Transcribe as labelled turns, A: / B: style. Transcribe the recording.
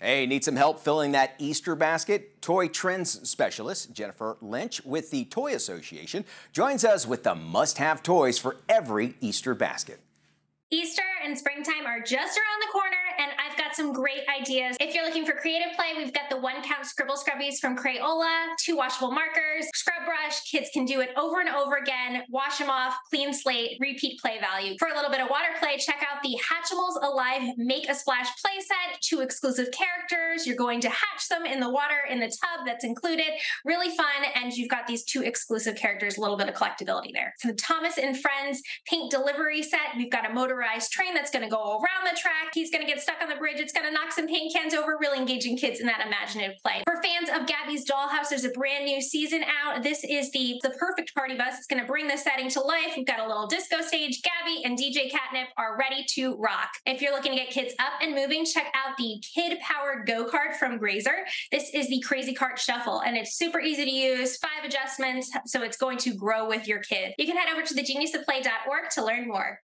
A: Hey, need some help filling that Easter basket? Toy Trends specialist Jennifer Lynch with the Toy Association joins us with the must have toys for every Easter basket.
B: Easter and springtime are just around the corner, and I've got some great ideas. If you're looking for creative play, we've got the one count scribble scrubbies from Crayola, two washable markers, scrub brush. Kids can do it over and over again, wash them off, clean slate, repeat play value. For a little bit of water play, check out the Hatchimals Alive Make a Splash play set, two exclusive characters. You're going to hatch them in the water in the tub that's included. Really fun, and you've got these two exclusive characters, a little bit of collectability there. For the Thomas and Friends paint delivery set, we've got a motorized train that's going to go around the track. He's going to get stuck on the bridge. It's going to knock some paint cans over, really engaging kids in that imaginative play. For fans of Gabby's Dollhouse, there's a brand new season out. This is the, the perfect party bus. It's going to bring the setting to life. We've got a little disco stage. Gabby and DJ Catnip are ready to rock. If you're looking to get kids up and moving, check out the kid powered go kart from Razor. This is the Crazy Cart Shuffle, and it's super easy to use, five adjustments, so it's going to grow with your kid. You can head over to thegeniusofplay.org to learn more.